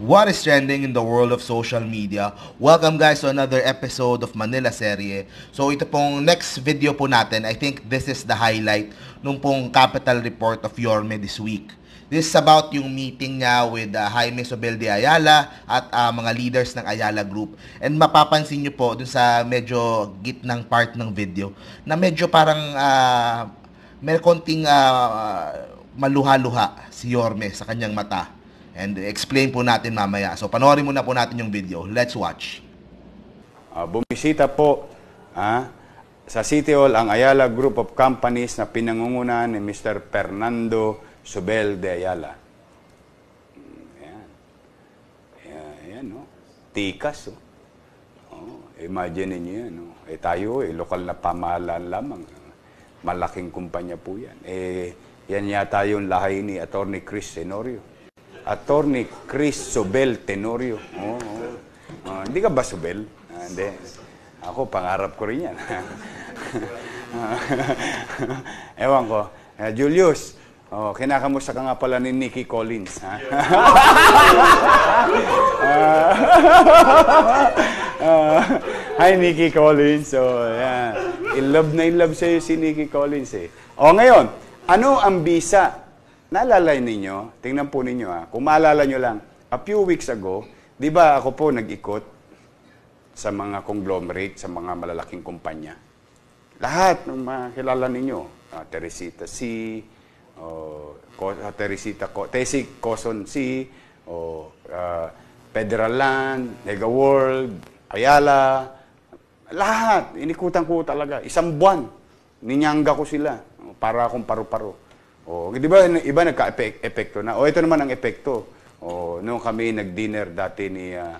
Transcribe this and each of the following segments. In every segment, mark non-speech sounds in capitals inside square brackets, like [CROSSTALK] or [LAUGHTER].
What is trending in the world of social media? Welcome guys to another episode of Manila Serye. So ito pong next video po natin, I think this is the highlight nung pong capital report of Yorme this week. This is about yung meeting niya with uh, Jaime Sobel de Ayala at uh, mga leaders ng Ayala Group. And mapapansin niyo po dun sa medyo gitnang part ng video na medyo parang uh, may konting uh, maluha-luha si Yorme sa kanyang mata. And explain po natin mamaya. So panoorin muna po natin yung video. Let's watch. Uh, bumisita po ah, sa City Hall ang Ayala Group of Companies na pinangungunahan ni Mr. Fernando Sobel de Ayala. Ayan, ayan no? Tikas, oh. oh imagine niyo yan, no? Eh tayo, eh, lokal na pamahalaan lamang. Malaking kumpanya po yan. Eh, yan yata yung lahay ni Attorney Chris Senorio. Attorney Chris Sobel Tenorio. Oh, oh. hindi ka ba Sobel? Ah, hindi. Ako, pangarap ko rin yan. [LAUGHS] Ewan ko. Uh, Julius, oh, kinakamusta ka nga pala ni Nikki Collins. Ha? uh, [LAUGHS] [LAUGHS] hi, Nikki Collins. So, yeah. In love na in love sa'yo si Nikki Collins eh. O, ngayon, ano ang bisa Naalala ninyo, tingnan po ninyo ha, kung maalala nyo lang, a few weeks ago, di ba ako po nag-ikot sa mga conglomerate, sa mga malalaking kumpanya. Lahat ng mga kilala ninyo, uh, Teresita C, uh, uh, Teresita Co, Tesi Coson C, o uh, Federal Land, Mega World, Ayala, lahat, inikutan ko talaga. Isang buwan, ninyangga ko sila para akong paru-paro. Oh, di ba iba nagka-epekto na? O oh, ito naman ang epekto. Oh, nung kami nag-dinner dati ni uh,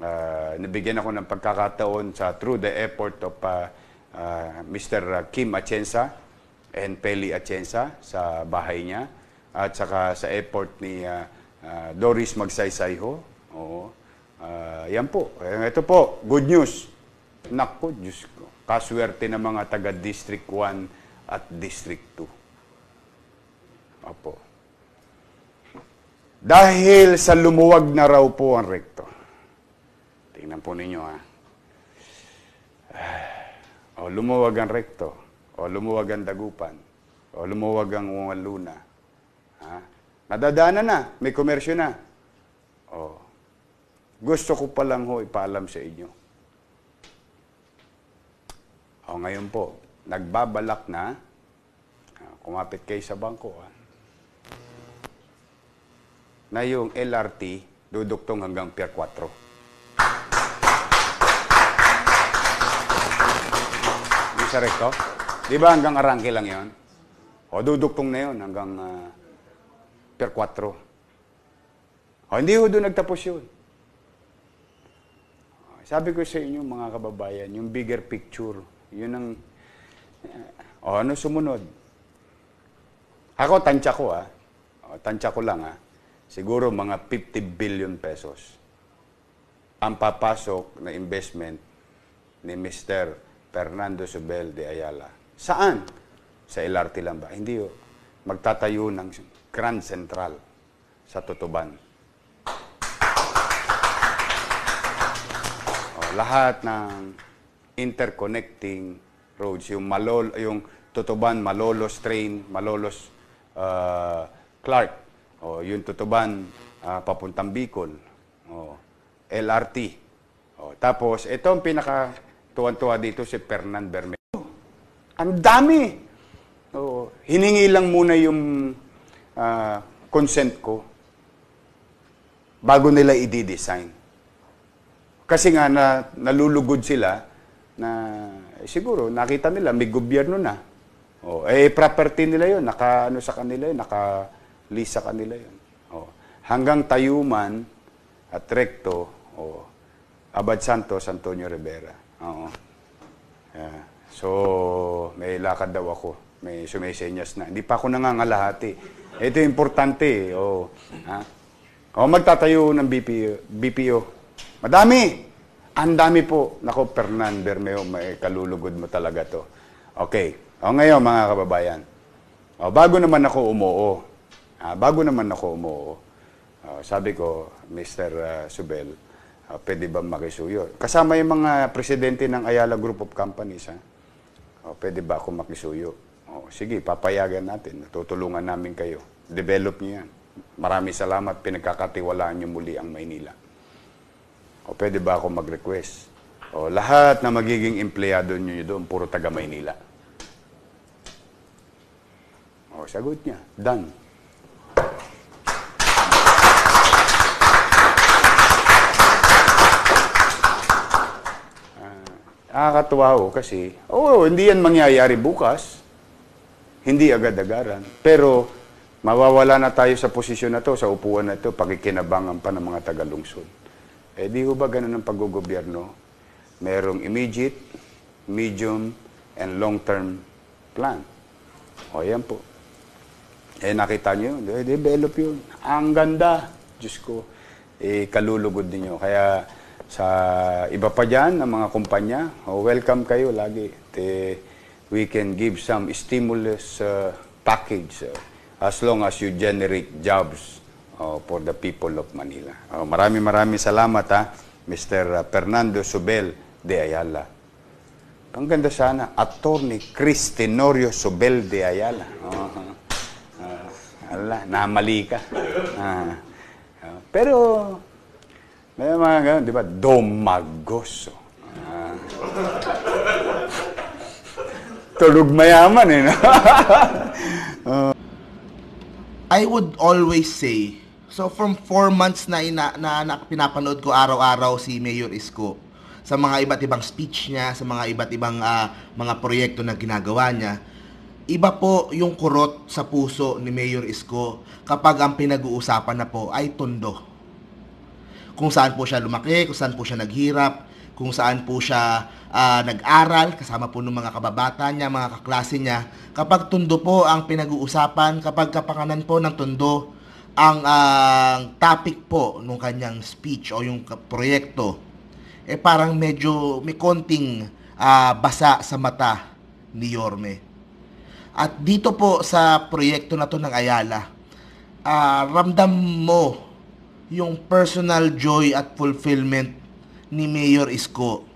uh, nabigyan ako ng pagkakataon sa through the airport of uh, uh, Mr. Kim Atienza and Peli Atienza sa bahay niya at saka sa airport ni uh, uh, Doris Magsaysayho. Oo. Uh, yan po. Ito po, good news. Naku, Diyos ko. Kaswerte ng mga taga District 1 at District 2. Opo. Dahil sa lumuwag na raw po ang rekto. Tingnan po ninyo ha. O lumuwag ang rekto. O lumuwag ang dagupan. O lumuwag ang luna. Ha? Nadadaanan na. May komersyo na. O. Gusto ko pa lang ho ipaalam sa inyo. O ngayon po, nagbabalak na, kumapit kayo sa bangko, ha? Na yung LRT duduktong hanggang Pier 4. Yung sa recto? Di ba hanggang Arangke lang yon? O duduktong na yon hanggang uh, Pier 4. O hindi ho doon nagtapos yun. Sabi ko sa inyo mga kababayan, yung bigger picture, yun ang, uh, o ano sumunod? Ako, tansya ko ah. O, tansya ko lang ah siguro mga 50 billion pesos ang papasok na investment ni Mr. Fernando Sobel de Ayala. Saan? Sa LRT lang ba? Hindi o. Magtatayo ng Grand Central sa Tutuban. O, lahat ng interconnecting roads, yung Malol, yung Tutuban, Malolos train, Malolos uh, Clark, o, yung Tutuban, uh, papuntang Bicol. O, LRT. O, tapos, ito ang pinaka tuwan-tuwa dito si Fernan Bermejo. Ang dami! O, hiningi lang muna yung uh, consent ko bago nila i-design. Kasi nga na, nalulugod sila na eh, siguro nakita nila may gobyerno na. Oh, eh property nila 'yon, naka ano sa kanila naka Lisa kanila yun. Oh. Hanggang Tayuman at Recto, oh, Abad Santos, Antonio Rivera. Oo. Yeah. So, may lakad daw ako. May sumesenyas na. Hindi pa ako nangangalahati. Ito importante. Eh. Oh. Ha? O, magtatayo ng BPO. BPO. Madami! Ang dami po. Nako, Fernan Bermeo, may kalulugod mo talaga to. Okay. O ngayon, mga kababayan. O, bago naman ako umuo, Ah, bago naman ako umuo, Ah, sabi ko, Mr. ah, Subel, ah, pwede ba makisuyo? Kasama yung mga presidente ng Ayala Group of Companies, ha? Oh, pwede ba ako makisuyo? Oh, sige, papayagan natin. Tutulungan namin kayo. Develop niyo yan. Maraming salamat. Pinagkakatiwalaan niyo muli ang Maynila. O pwede ba ako mag-request? O lahat na magiging empleyado niyo doon, puro taga Maynila. O sagot niya, done. Nakakatuwa ho kasi, oo, hindi yan mangyayari bukas. Hindi agad-agaran. Pero mawawala na tayo sa posisyon na to, sa upuan na to, pagkikinabangan pa ng mga tagalungsod. Eh di ho ba ganun ang paggogobyerno? Merong immediate, medium, and long-term plan. O yan po. Eh nakita nyo, eh, develop yun. Ang ganda. Diyos ko, eh kalulugod ninyo. Kaya sa iba pa dyan, ng mga kumpanya, oh, welcome kayo lagi. Eh, we can give some stimulus uh, package uh, as long as you generate jobs uh, for the people of Manila. Uh, maraming maraming salamat ha, Mr. Fernando Sobel de Ayala. Ang ganda sana, Attorney Chris Tenorio Sobel de Ayala. Uh, uh, ala, namali ka. Uh, uh, pero, may mga ganun, di ba? Domagoso. Ah. Tulog mayaman eh. No? [LAUGHS] I would always say, so from four months na, ina, na, na pinapanood ko araw-araw si Mayor Isko sa mga iba't ibang speech niya, sa mga iba't ibang ah, mga proyekto na ginagawa niya, iba po yung kurot sa puso ni Mayor Isko kapag ang pinag-uusapan na po ay tondo. Kung saan po siya lumaki, kung saan po siya naghirap, kung saan po siya ah, nag-aral, kasama po ng mga kababata niya, mga kaklase niya. Kapag tundo po ang pinag-uusapan, kapag kapakanan po ng tundo, ang ang topic po nung kanyang speech o yung proyekto, eh parang medyo may konting ah, basa sa mata ni Yorme. At dito po sa proyekto na to ng Ayala, ah, ramdam mo yung personal joy at fulfillment ni Mayor Isko.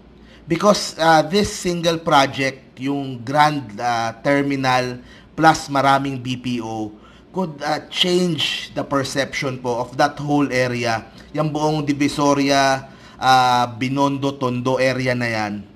Because ah, this single project, yung Grand ah, Terminal plus maraming BPO, could ah, change the perception po of that whole area. Yung buong Divisoria, ah, Binondo, Tondo area na yan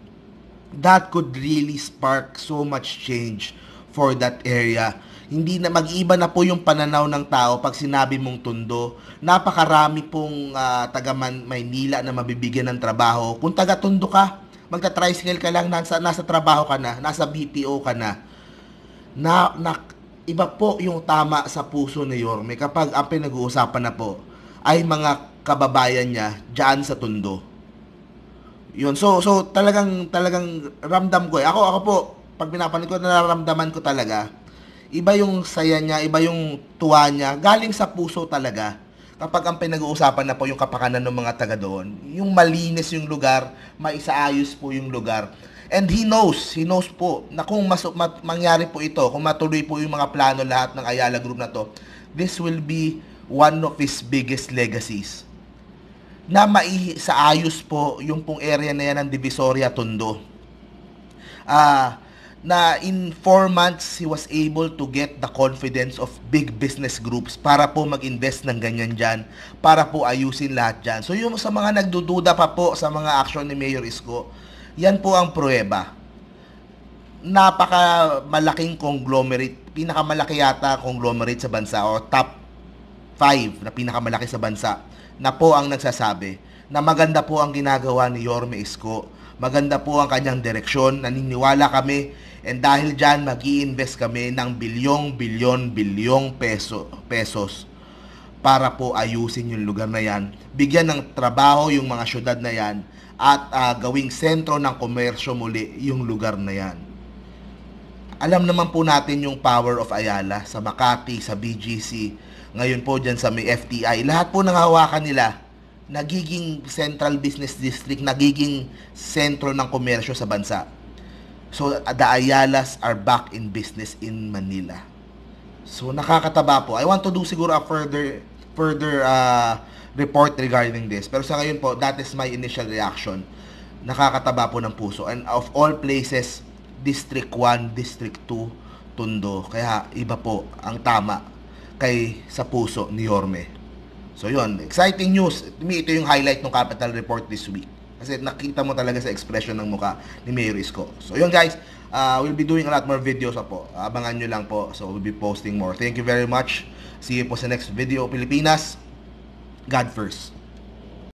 that could really spark so much change for that area. Hindi na mag-iba na po yung pananaw ng tao pag sinabi mong tundo. Napakarami pong ah, taga Maynila na mabibigyan ng trabaho. Kung taga tundo ka, magta-tricycle ka lang, nasa, nasa trabaho ka na, nasa BPO ka na. Na, na iba po yung tama sa puso ni Yorme kapag ang pinag-uusapan na po ay mga kababayan niya diyan sa tundo. Yun. So, so talagang talagang ramdam ko eh. Ako ako po pag pinapanood ko nararamdaman ko talaga iba yung saya niya, iba yung tuwa niya, galing sa puso talaga. Kapag ang pinag-uusapan na po yung kapakanan ng mga taga doon, yung malinis yung lugar, maisaayos po yung lugar. And he knows, he knows po na kung mas, mat- mangyari po ito, kung matuloy po yung mga plano lahat ng Ayala Group na to, this will be one of his biggest legacies na maisaayos po yung pong area na yan ng Divisoria Tondo. Ah, na in four months he was able to get the confidence of big business groups para po mag-invest ng ganyan dyan, para po ayusin lahat dyan. So yung sa mga nagdududa pa po sa mga action ni Mayor Isko, yan po ang pruweba. Napaka malaking conglomerate, pinakamalaki yata conglomerate sa bansa o top 5 na pinakamalaki sa bansa na po ang nagsasabi na maganda po ang ginagawa ni Yorme Isko. Maganda po ang kanyang direksyon. Naniniwala kami and dahil dyan mag invest kami ng bilyong, bilyon, bilyong peso, pesos para po ayusin yung lugar na yan. Bigyan ng trabaho yung mga syudad na yan at ah, gawing sentro ng komersyo muli yung lugar na yan. Alam naman po natin yung power of Ayala sa Makati, sa BGC, ngayon po dyan sa may FTI. Lahat po ng hawakan nila, nagiging central business district, nagiging sentro ng komersyo sa bansa. So, the Ayalas are back in business in Manila. So, nakakataba po. I want to do siguro a further further uh, report regarding this. Pero sa ngayon po, that is my initial reaction. Nakakataba po ng puso. And of all places, District 1, District 2, Tondo. Kaya iba po ang tama kay sa puso ni Yorme. So yun, exciting news. Me, ito yung highlight ng Capital Report this week. Kasi nakita mo talaga sa expression ng muka ni Mayor Isko. So yun guys, uh, we'll be doing a lot more videos po. Abangan nyo lang po. So we'll be posting more. Thank you very much. See you po sa next video, Pilipinas. God first.